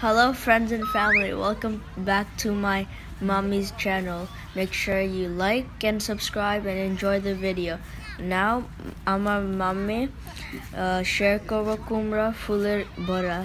Hello, friends and family. Welcome back to my mommy's channel. Make sure you like and subscribe and enjoy the video. Now, আমার mummy share করবো কুমড়া ফুলের বড়া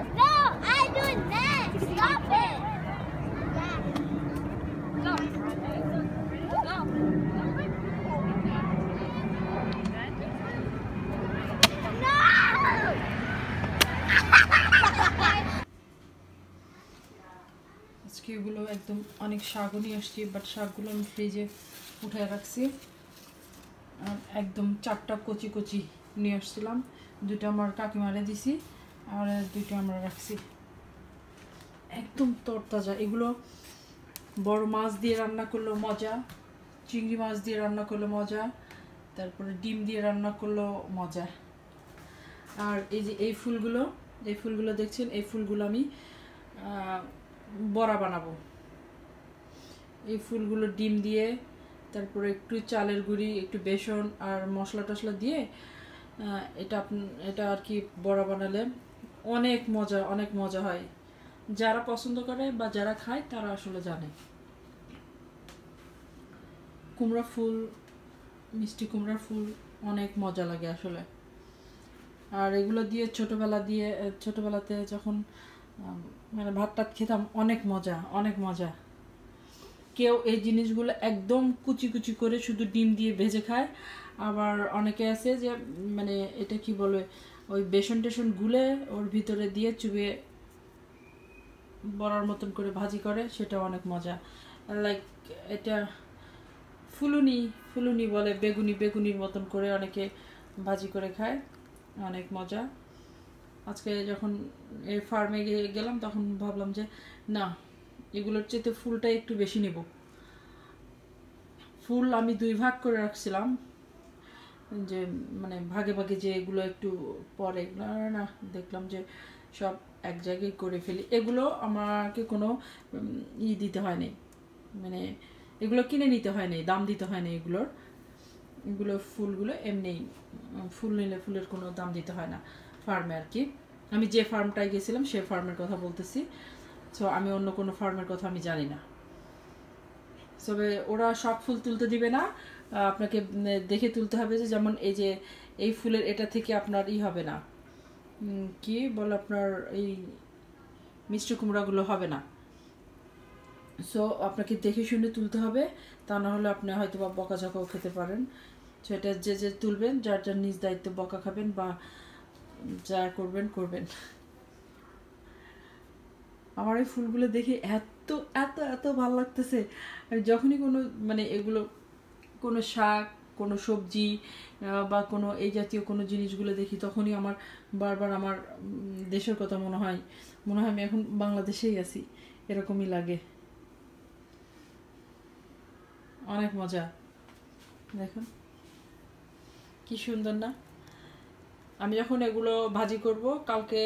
Lia. No! I do it next! Stop it! Go! এগুলো একদম অনেক শাকও নিয়ে আসছি বাট শাকগুলো আমি ফ্রিজে উঠে রাখছি আর একদম চারটা কচি কচি নিয়ে আসছিলাম দুটো আমার কাকিমারে দিছি আর দুটো আমরা রাখছি। একদম তরতাজা। এগুলো বড় মাছ দিয়ে রান্না করলেও মজা, চিংড়ি মাছ দিয়ে রান্না করলে মজা, তারপরে ডিম দিয়ে রান্না করলেও মজা। আর এই যে এই ফুলগুলো এই ফুলগুলো দেখছেন? এই ফুলগুলো আমি বড়া বানাবো। এই ফুলগুলো ডিম দিয়ে, তারপরে একটু চালের গুঁড়ি, একটু বেসন আর মশলা টশলা দিয়ে এটা এটা আর কি বড়া বানালে অনেক মজা অনেক মজা হয়। যারা পছন্দ করে বা যারা খায়, তারা আসলে জানে। কুমড়া ফুল, মিষ্টি কুমড়ার ফুল অনেক মজা লাগে আসলে। আর এগুলো দিয়ে ছোটবেলা দিয়ে ছোটবেলাতে যখন মানে ভাত টাত খেতাম, অনেক মজা অনেক মজা। কেউ এই জিনিসগুলো একদম কুচি কুচি করে শুধু ডিম দিয়ে ভেজে খায়। আবার অনেকে আছে যে মানে এটা কি বলে ওই বেসন টেসন গুলে ওর ভিতরে দিয়ে চুবিয়ে বড়ার মতন করে ভাজি করে সেটা অনেক মজা। লাইক এটা ফুলুনি ফুলুনি বলে বেগুনি, বেগুনির মতন করে অনেকে ভাজি করে খায়, অনেক মজা। আজকে যখন এই ফার্মে গেলাম, তখন ভাবলাম যে, না, এগুলোর চেয়ে ফুলটা একটু বেশি নেব। ফুল আমি দুই ভাগ করে রাখছিলাম। যে মানে ভাগে ভাগে যে এগুলো একটু পরে, না দেখলাম যে সব এক জায়গায় করে ফেলি। এগুলো আমাকে কোনো ই দিতে হয়নি। মানে এগুলো কিনে নিতে হয়নি, দাম দিতে হয়নি এগুলোর। এগুলো ফুলগুলো এমনি ফুল নিলে ফুলের কোনো দাম দিতে হয় না ফার্মে আর কি। আমি যে ফার্মটায় গেছিলাম, সে ফার্মের কথা বলতেছি। সো আমি অন্য কোনো ফার্মের কথা আমি জানি না। তবে ওরা সব ফুল তুলতে দিবে না। আপনাকে দেখে তুলতে হবে যে যেমন এই যে, এই ফুলের এটা থেকে আপনার ই হবে না। কি বলে আপনার এই মিষ্টি কুমড়াগুলো হবে না। সো আপনাকে দেখে শুনে তুলতে হবে, তা না হলে আপনি হয়তো বা বকাঝকাও খেতে পারেন। সো এটা যে যে তুলবেন, যার যার নিজ দায়িত্ব বকা খাবেন বা যা করবেন করবেন। আমার এই ফুলগুলো দেখে এত এত এত ভালো লাগতেছে। আমি যখনই কোনো মানে এগুলো কোনো শাক, কোনো সবজি বা কোনো এই জাতীয় কোনো জিনিসগুলো দেখি, তখনই আমার বারবার আমার দেশের কথা মনে হয়। মনে হয় আমি এখন বাংলাদেশেই আছি। এরকমই লাগে। অনেক মজা। দেখুন। কি সুন্দর না? আমি যখন এগুলো ভাজি করব, কালকে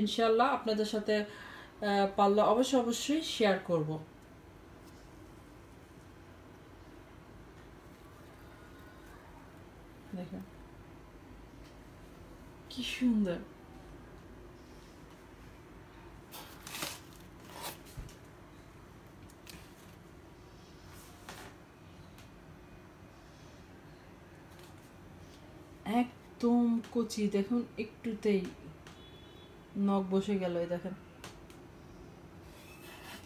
ইনশাল্লাহ আপনাদের সাথে পারলে অবশ্যই অবশ্যই শেয়ার করব দেখুন কি সুন্দর একদম কচি দেখুন একটুতেই। নখ বসে গেল দেখেন।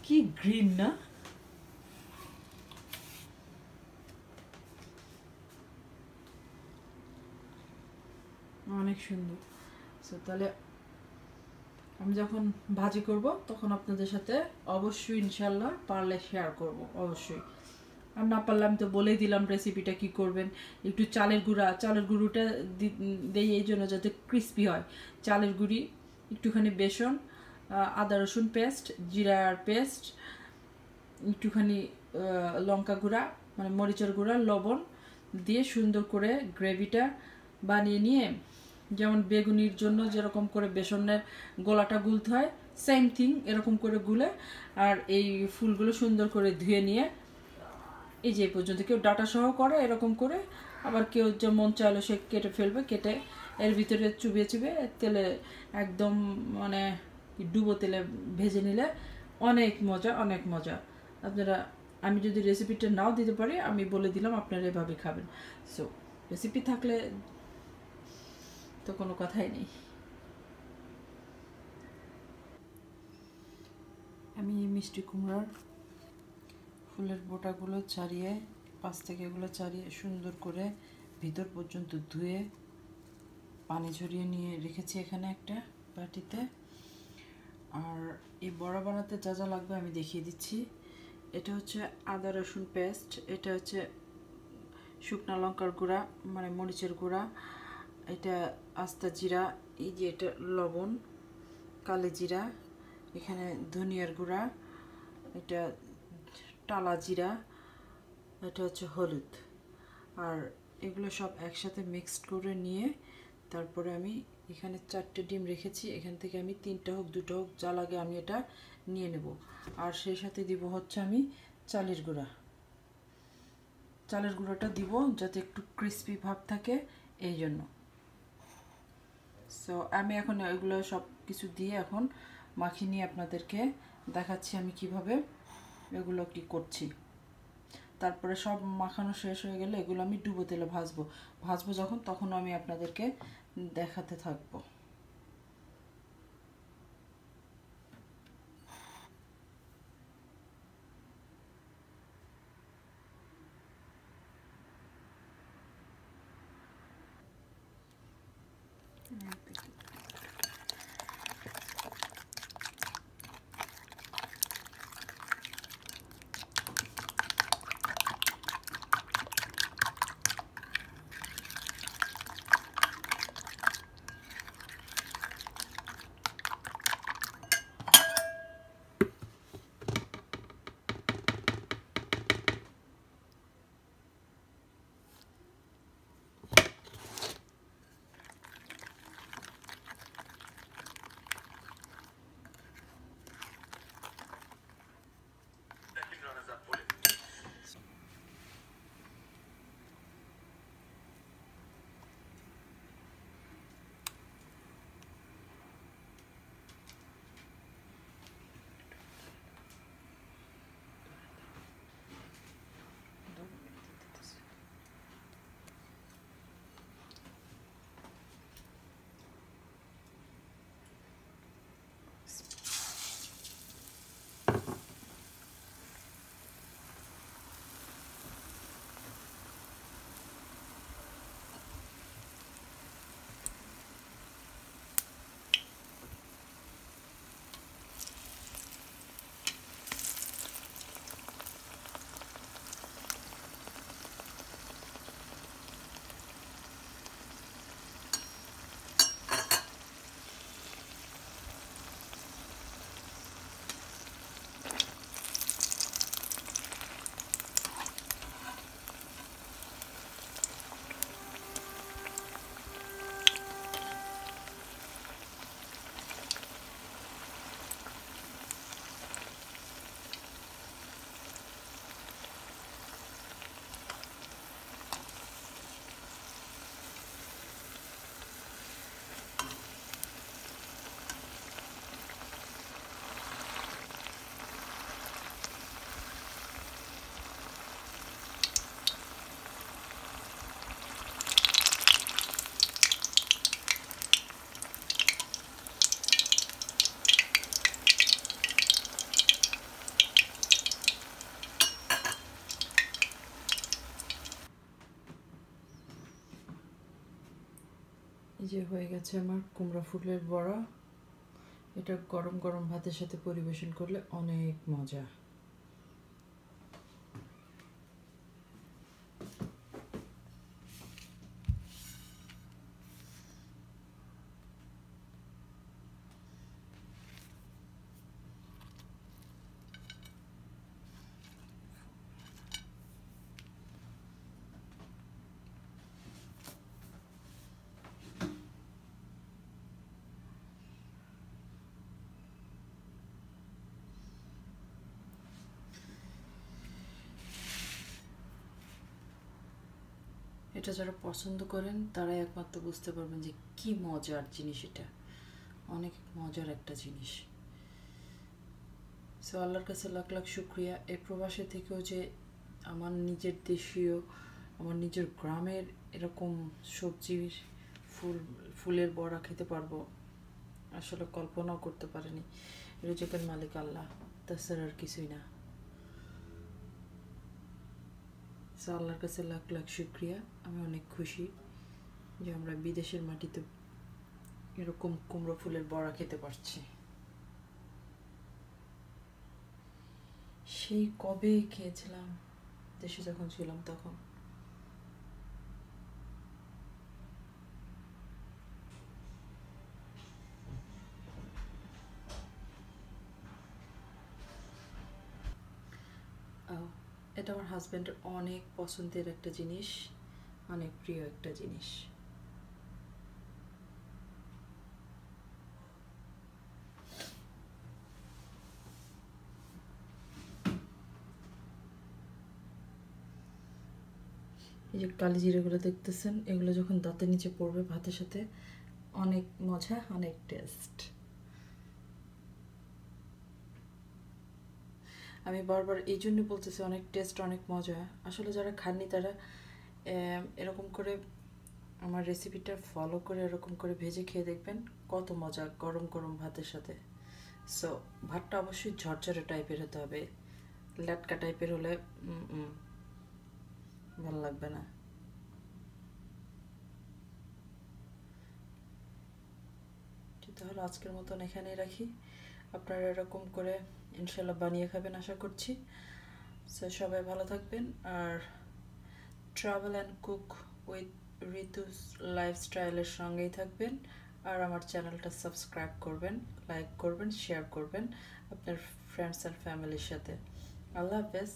কি গ্রিন না? অনেক সুন্দর So, তাহলে আমি যখন ভাজি করব তখন আপনাদের সাথে অবশ্যই ইনশাল্লাহ পারলে শেয়ার করব অবশ্যই। আর না পারলে আমি তো বলেই দিলাম রেসিপিটা কি করবেন। একটু চালের গুঁড়া চালের গুঁড়োটা দেই এই জন্য যাতে ক্রিস্পি হয়। চালের গুঁড়ি একটুখানি বেসন আদা রসুন পেস্ট জিরার পেস্ট একটুখানি লঙ্কা গুঁড়া মানে মরিচের গুঁড়া লবণ দিয়ে সুন্দর করে গ্রেভিটা বানিয়ে নিয়ে যেমন বেগুনির জন্য যেরকম করে বেসনের গোলাটা গুলতে হয় সেম থিং এরকম করে গুলে আর এই ফুলগুলো সুন্দর করে ধুয়ে নিয়ে এই যে পর্যন্ত কেউ ডাটা সহ করে এরকম করে, আবার কেউ যে মন চাইলো সে কেটে ফেলবে, কেটে এর ভিতরে চুবিয়ে চুবিয়ে তেলে একদম মানে ডুবো তেলে ভেজে নিলে অনেক মজা অনেক মজা। আপনারা, আমি যদি রেসিপিটা নাও দিতে পারি, আমি বলে দিলাম আপনারা এভাবে খাবেন। সো রেসিপি থাকলে তো কোনো কথাই নেই। আমি মিষ্টি কুমড়ার ফুলের বোটাগুলো ছাড়িয়ে পাশ থেকে এগুলো ছাড়িয়ে সুন্দর করে ভিতর পর্যন্ত ধুয়ে, পানি ঝরিয়ে নিয়ে রেখেছি এখানে একটা বাটিতে। আর এই বড়া বানাতে যা যা লাগবে আমি দেখিয়ে দিচ্ছি। এটা হচ্ছে আদা রসুন পেস্ট, এটা হচ্ছে শুকনো লঙ্কার গুঁড়া মানে মরিচের গুঁড়া এটা আস্তা জিরা, এই যে এটা লবণ, কালো জিরা, এখানে ধনিয়ার গুঁড়া, এটা টালা জিরা, এটা হচ্ছে হলুদ। আর এগুলো সব একসাথে মিক্সড করে নিয়ে তারপরে আমি এখানে চারটে ডিম রেখেছি, এখান থেকে আমি তিনটা হোক, দুটো হোক, যা লাগে আমি এটা নিয়ে নেব। আর সেই সাথে দিব হচ্ছে আমি চালের গুঁড়া। চালের গুঁড়োটা দিব যাতে একটু ক্রিস্পি ভাব থাকে, এই জন্য। সো আমি এখন এগুলো সব কিছু দিয়ে এখন মাখিয়ে নিয়ে আপনাদেরকে দেখাচ্ছি আমি কীভাবে এগুলো কি করছি। তারপরে সব মাখানো শেষ হয়ে গেলে এগুলো আমি ডুবো তেলে ভাজবো। ভাজবো যখন, তখন আমি আপনাদেরকে দেখাতে থাকব। যে হয়ে গেছে আমার কুমড়া ফুলের বড়া, এটা গরম গরম ভাতের সাথে পরিবেশন করলে অনেক মজা। এটা যারা পছন্দ করেন, তারাই একমাত্র বুঝতে পারবেন যে কি মজার জিনিস এটা। অনেক মজার একটা জিনিস। সো আল্লাহর কাছে লাখ লাখ শুক্রিয়া। এই প্রবাসে থেকেও যে আমার নিজের দেশীয়, আমার নিজের গ্রামের এরকম সবজির ফুল, ফুলের বড়া খেতে পারব, আসলে কল্পনাও করতে পারিনি। রিজেকের মালিক আল্লাহ, তাছাড়া আর কিছুই না। সো আল্লাহর কাছে লাখ লাখ শুক্রিয়া। আমি অনেক খুশি যে আমরা বিদেশের মাটিতে এরকম কুমড়ো ফুলের বড়া খেতে পারছি। সেই কবে খেয়েছিলাম? দেশে যখন ছিলাম তখন। এটা আমার হাজব্যান্ডের অনেক পছন্দের একটা জিনিস অনেক প্রিয় একটা জিনিস। এই যে কালি জিরেগুলো দেখতেছেন, এগুলো যখন দাঁতের নিচে পড়বে ভাতের সাথে, অনেক মজা, অনেক টেস্ট আমি বারবার এই জন্য বলতেছি, অনেক টেস্ট অনেক মজা। আসলে যারা খাননি তারা এরকম করে আমার রেসিপিটা ফলো করে এরকম করে ভেজে খেয়ে দেখবেন কত মজা গরম গরম ভাতের সাথে। সো ভাতটা অবশ্যই ঝরঝরে টাইপের হতে হবে। ল্যাটকা টাইপের হলে ভালো লাগবে না। তাহলে আজকের মতন এখানেই রাখি। আপনারা এরকম করে ইনশাল্লাহ বানিয়ে খাবেন আশা করছি। সো সবাই ভালো থাকবেন আর travel and cook with Ritu's লাইফস্টাইলের সঙ্গেই থাকবেন। আর আমার চ্যানেলটা সাবস্ক্রাইব করবেন লাইক করবেন শেয়ার করবেন আপনার ফ্রেন্ডস অ্যান্ড ফ্যামিলির সাথে। আল্লাহ হাফেজ।